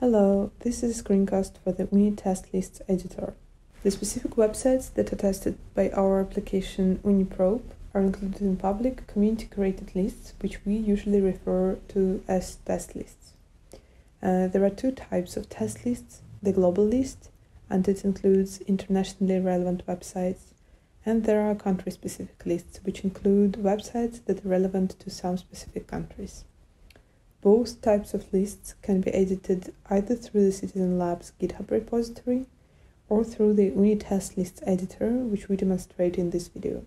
Hello, this is a screencast for the OONI Test Lists editor. The specific websites that are tested by our application OONI Probe are included in public community created lists, which we usually refer to as test lists. Uh, there are two types of test lists the global list, and it includes internationally relevant websites, and there are country specific lists, which include websites that are relevant to some specific countries. Both types of lists can be edited either through the Citizen Labs GitHub repository or through the OONI Test Lists editor, which we demonstrate in this video.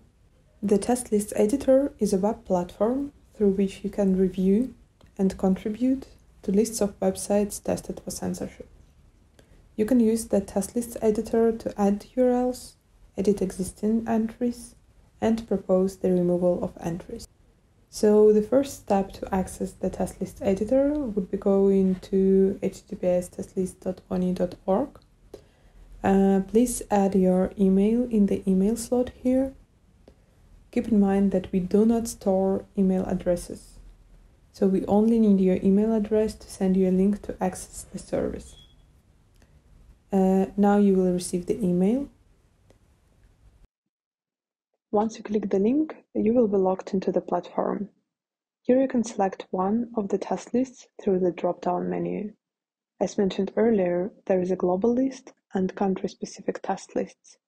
The Test Lists editor is a web platform through which you can review and contribute to lists of websites tested for censorship. You can use the Test Lists editor to add URLs, edit existing entries, and propose the removal of entries. So the first step to access the test list editor would be going to https testlist.ooni.org. Uh, please add your email in the email slot here. Keep in mind that we do not store email addresses. So we only need your email address to send you a link to access the service. Uh, now you will receive the email. Once you click the link, you will be logged into the platform. Here you can select one of the test lists through the drop-down menu. As mentioned earlier, there is a global list and country-specific test lists.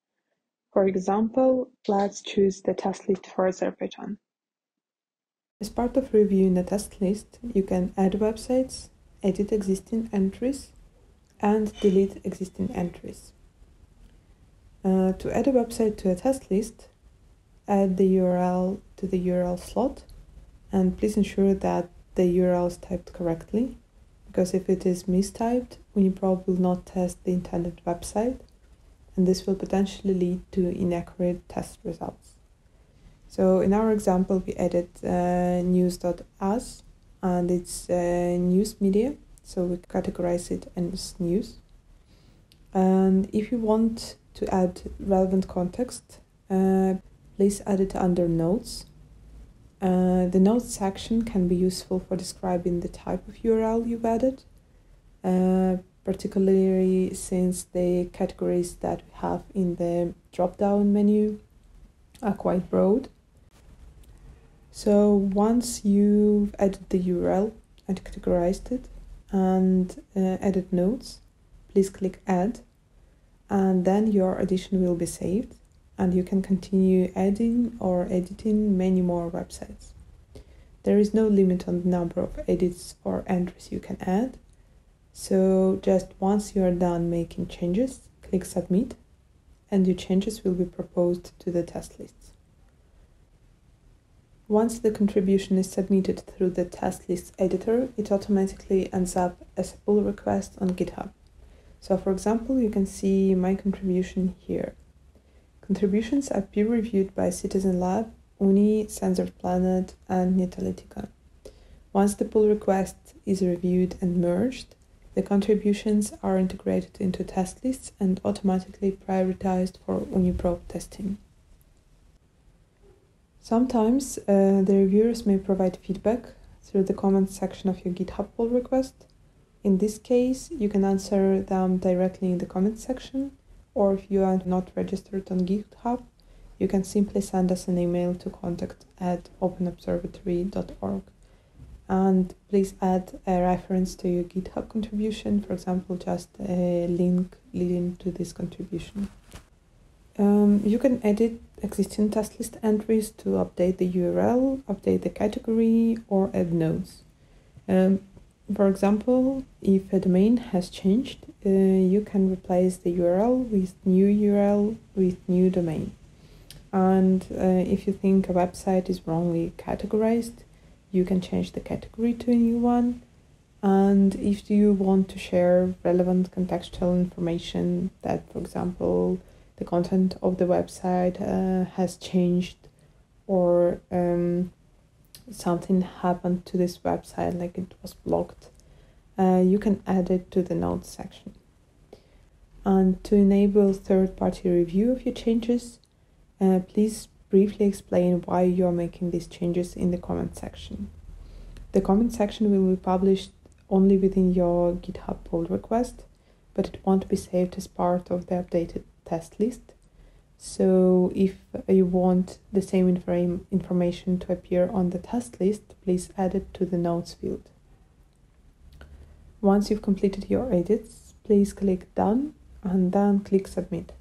For example, let's choose the test list for Azerbaijan. As part of reviewing the test list, you can add websites, edit existing entries, and delete existing entries. Uh, to add a website to a test list, add the URL to the URL slot and please ensure that the URL is typed correctly because if it is mistyped, OONI Probe will not test the intended website and this will potentially lead to inaccurate test results. So in our example, we added uh, news.us and it's uh, news media, so we categorize it as news. And if you want to add relevant context, uh, please add it under notes. Uh, the notes section can be useful for describing the type of URL you've added, uh, particularly since the categories that we have in the drop-down menu are quite broad. So once you've added the URL and categorized it and uh, added notes, please click add and then your addition will be saved and you can continue adding or editing many more websites. There is no limit on the number of edits or entries you can add, so just once you are done making changes, click submit and your changes will be proposed to the test lists. Once the contribution is submitted through the test list editor, it automatically ends up as a pull request on GitHub. So for example, you can see my contribution here. Contributions are peer-reviewed by Citizen Lab, OONI, Censored Planet, and Netalitica. Once the pull request is reviewed and merged, the contributions are integrated into test lists and automatically prioritized for OONI Probe testing. Sometimes uh, the reviewers may provide feedback through the comments section of your GitHub pull request. In this case, you can answer them directly in the comments section or if you are not registered on GitHub, you can simply send us an email to contact at openobservatory.org. And please add a reference to your GitHub contribution, for example, just a link leading to this contribution. Um, you can edit existing test list entries to update the URL, update the category, or add nodes. Um, for example, if a domain has changed, uh, you can replace the URL with new URL with new domain. And uh, if you think a website is wrongly categorized, you can change the category to a new one. And if you want to share relevant contextual information that, for example, the content of the website uh, has changed or um, something happened to this website, like it was blocked, uh, you can add it to the notes section. And to enable third-party review of your changes, uh, please briefly explain why you're making these changes in the comment section. The comment section will be published only within your GitHub pull request, but it won't be saved as part of the updated test list. So if you want the same inform information to appear on the test list, please add it to the notes field. Once you've completed your edits, please click done and then click submit.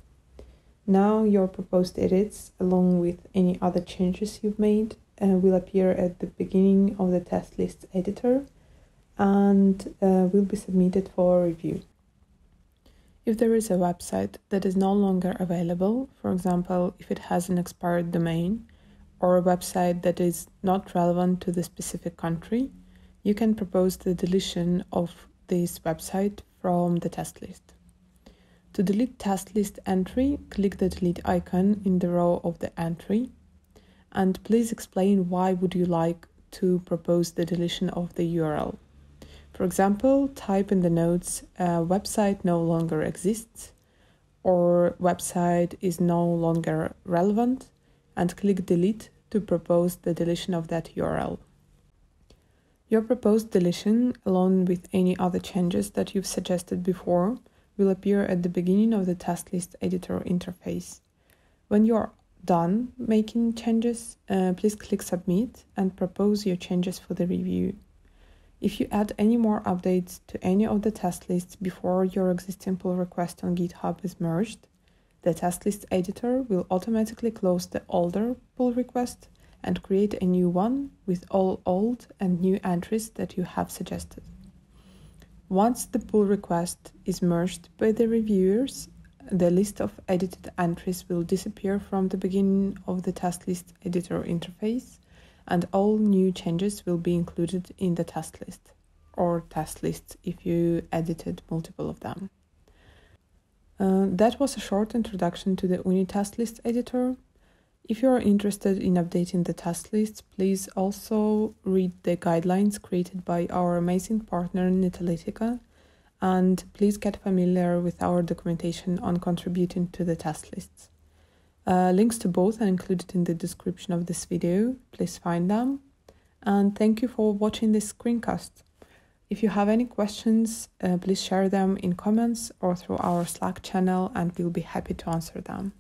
Now your proposed edits along with any other changes you've made uh, will appear at the beginning of the test list editor and uh, will be submitted for review. If there is a website that is no longer available, for example, if it has an expired domain, or a website that is not relevant to the specific country, you can propose the deletion of this website from the test list. To delete test list entry, click the delete icon in the row of the entry and please explain why would you like to propose the deletion of the URL. For example, type in the notes uh, website no longer exists or website is no longer relevant and click delete to propose the deletion of that URL. Your proposed deletion, along with any other changes that you've suggested before, will appear at the beginning of the test list editor interface. When you're done making changes, uh, please click submit and propose your changes for the review. If you add any more updates to any of the test lists before your existing pull request on GitHub is merged, the test list editor will automatically close the older pull request and create a new one with all old and new entries that you have suggested. Once the pull request is merged by the reviewers, the list of edited entries will disappear from the beginning of the test list editor interface and all new changes will be included in the test list or test lists if you edited multiple of them. Uh, that was a short introduction to the OONI test list editor. If you are interested in updating the test lists, please also read the guidelines created by our amazing partner Netalitica and please get familiar with our documentation on contributing to the test lists. Uh, links to both are included in the description of this video. Please find them. And thank you for watching this screencast. If you have any questions, uh, please share them in comments or through our Slack channel and we'll be happy to answer them.